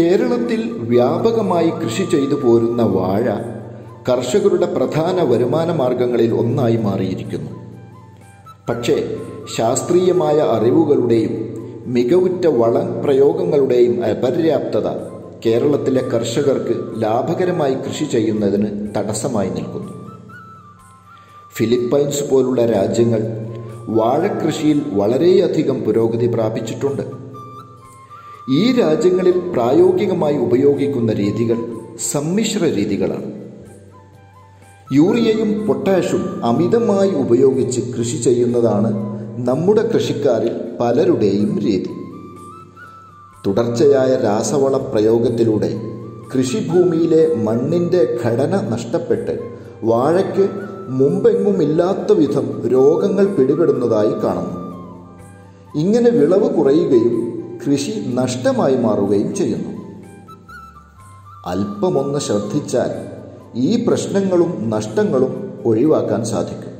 കേരളത്തിൽ വ്യാപകമായി കൃഷി ചെയ്തു പോരുന്ന വാഴ കർഷകരുടെ പ്രധാന വരുമാന മാർഗങ്ങളിൽ ഒന്നായി മാറിയിരിക്കുന്നു. പക്ഷേ ശാസ്ത്രീയമായ അറിവുകളുടെയും മികവുറ്റ വള പ്രയോഗങ്ങളുടെയും അപര്യാപ്തത കേരളത്തിലെ കർഷകർക്ക് ലാഭകരമായി കൃഷി ചെയ്യുന്നതിന് തടസ്സമായി നിൽക്കുന്നു. ഫിലിപ്പൈൻസ് പോലുള്ള രാജ്യങ്ങൾ വാഴക്കൃഷിയിൽ വളരെയധികം പുരോഗതി പ്രാപിച്ചിട്ടുണ്ട്. ഈ രാജ്യങ്ങളിൽ പ്രായോഗികമായി ഉപയോഗിക്കുന്ന രീതികൾ സമ്മിശ്ര രീതികളാണ്. യൂറിയയും പൊട്ടാഷും അമിതമായി ഉപയോഗിച്ച് കൃഷി ചെയ്യുന്നതാണ് നമ്മുടെ കൃഷിക്കാരിൽ പലരുടെയും രീതി. തുടർച്ചയായ രാസവള പ്രയോഗത്തിലൂടെ കൃഷിഭൂമിയിലെ മണ്ണിന്റെ ഘടന നഷ്ടപ്പെട്ട് വാഴയ്ക്ക് മുമ്പെങ്ങുമില്ലാത്ത വിധം രോഗങ്ങൾ പിടിപെടുന്നതായി കാണുന്നു. ഇങ്ങനെ വിളവ് കുറയുകയും കൃഷി നഷ്ടമായി മാറുകയും ചെയ്യുന്നു. അല്പമൊന്ന് ശ്രദ്ധിച്ചാൽ ഈ പ്രശ്നങ്ങളും നഷ്ടങ്ങളും ഒഴിവാക്കാൻ സാധിക്കും.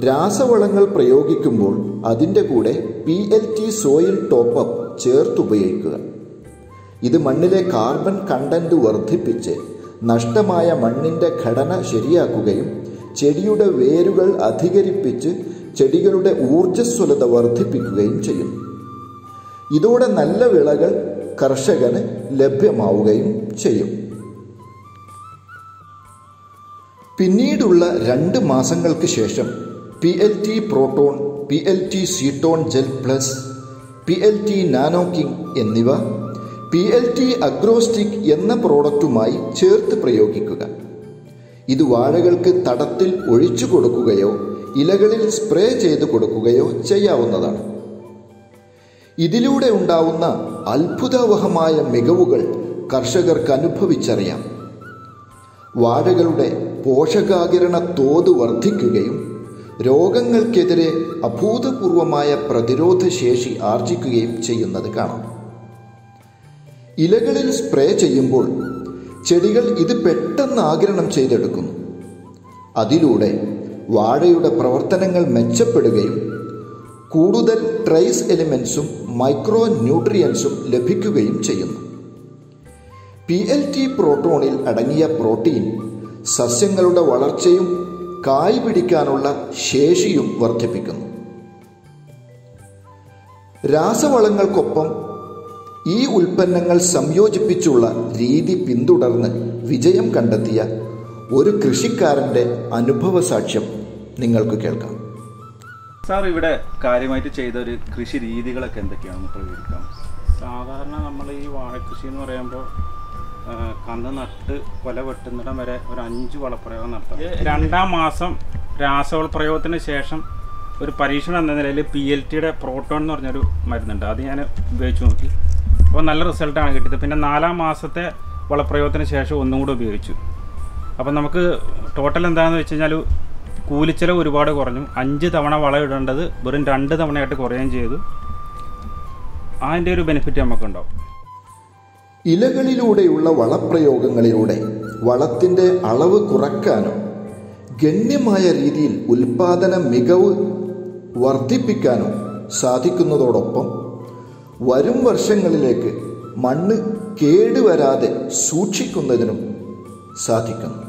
രാസവളങ്ങൾ പ്രയോഗിക്കുമ്പോൾ അതിന്റെ കൂടെ P L T soil top up ചേർത്തുപയോഗിക്കുക ഇത് മണ്ണിലെ കാർബൺ കണ്ടന്റ് വർദ്ധിപ്പിച്ച് നഷ്ടമായ മണ്ണിന്റെ ഘടന ശരിയാക്കുകയും ചെടിയുടെ വേരുകൾ അധികരിപ്പിച്ച് ചെടികളുടെ ഊർജസ്വലത വർദ്ധിപ്പിക്കുകയും ചെയ്യുന്നു. ഇതോടെ നല്ല വിളകൾ കർഷകന് ലഭ്യമാവുകയും ചെയ്യും. പിന്നീടുള്ള രണ്ട് മാസങ്ങൾക്ക് ശേഷം P L T proton P L T സീട്ടോൺ gel plus P L T nano king എന്നിവ പി എൽ ടി അഗ്രോസ്റ്റിക് എന്ന പ്രോഡക്റ്റുമായി ചേർത്ത് പ്രയോഗിക്കുക. ഇത് വാഴകൾക്ക് തടത്തിൽ ഒഴിച്ചു കൊടുക്കുകയോ ഇലകളിൽ സ്പ്രേ ചെയ്തു കൊടുക്കുകയോ ചെയ്യാവുന്നതാണ്. ഇതിലൂടെ ഉണ്ടാവുന്ന അത്ഭുതാവഹമായ മികവുകൾ കർഷകർക്ക് അനുഭവിച്ചറിയാം. വാഴകളുടെ പോഷകാകിരണ തോത് വർദ്ധിക്കുകയും രോഗങ്ങൾക്കെതിരെ അഭൂതപൂർവമായ പ്രതിരോധ ശേഷി ആർജിക്കുകയും ചെയ്യുന്നത് കാണാം. ഇലകളിൽ സ്പ്രേ ചെയ്യുമ്പോൾ ചെടികൾ ഇത് പെട്ടെന്ന് ആകിരണം ചെയ്തെടുക്കുന്നു. അതിലൂടെ വാഴയുടെ പ്രവർത്തനങ്ങൾ മെച്ചപ്പെടുകയും കൂടുതൽ ട്രൈസ് എലിമെൻസും മൈക്രോ ന്യൂട്രിയൻസും ലഭിക്കുകയും ചെയ്യുന്നു. പി എൽ ടി പ്രോട്ടോണിൽ അടങ്ങിയ പ്രോട്ടീൻ സസ്യങ്ങളുടെ വളർച്ചയും കായ് പിടിക്കാനുള്ള ശേഷിയും വർദ്ധിപ്പിക്കുന്നു. രാസവളങ്ങൾക്കൊപ്പം ഈ ഉൽപ്പന്നങ്ങൾ സംയോജിപ്പിച്ചുള്ള രീതി പിന്തുടർന്ന് വിജയം കണ്ടെത്തിയ ഒരു കൃഷിക്കാരന്റെ അനുഭവ സാക്ഷ്യം നിങ്ങൾക്ക് കേൾക്കാം. സാർ ഇവിടെ കാര്യമായിട്ട് ചെയ്ത ഒരു കൃഷി രീതികളൊക്കെ എന്തൊക്കെയാണെന്ന് പ്രകടിപ്പിക്കാം സാധാരണ നമ്മൾ ഈ വാഴക്കൃഷി എന്ന് പറയുമ്പോൾ കന്ന് നട്ട് കൊല വെട്ടുന്നിടം വരെ ഒരു അഞ്ച് വളപ്രയോഗം നടത്താം രണ്ടാം മാസം രാസവളപ്രയോഗത്തിന് ശേഷം ഒരു പരീക്ഷണം എന്ന നിലയിൽ പി എൽ ടിയുടെ പ്രോട്ടോൺ എന്ന് പറഞ്ഞൊരു മരുന്നുണ്ട്. അത് ഞാൻ ഉപയോഗിച്ച് നോക്കി. അപ്പോൾ നല്ല റിസൾട്ടാണ് കിട്ടിയത്. പിന്നെ നാലാം മാസത്തെ വളപ്രയോഗത്തിന് ശേഷം ഒന്നും കൂടെ ഉപയോഗിച്ചു. അപ്പം നമുക്ക് ടോട്ടൽ എന്താണെന്ന് വെച്ച് കഴിഞ്ഞാൽ കൂലിച്ചെലവ് ഒരുപാട് കുറഞ്ഞു. അഞ്ച് തവണ വളം ഇടേണ്ടത് വെറും രണ്ട് തവണയായിട്ട് കുറയുകയും ചെയ്തു. അതിന്റെ ഒരു ബെനിഫിറ്റ് നമുക്കുണ്ടാവും. ഇലകളിലൂടെയുള്ള വളപ്രയോഗങ്ങളിലൂടെ വളത്തിന്റെ അളവ് കുറക്കാനോ ഗണ്യമായ രീതിയിൽ ഉൽപാദന മികവ് വർദ്ധിപ്പിക്കാനും സാധിക്കുന്നതോടൊപ്പം വരും വർഷങ്ങളിലേക്ക് മണ്ണ് കേടുവരാതെ സൂക്ഷിക്കുന്നതിനും സാധിക്കുന്നു.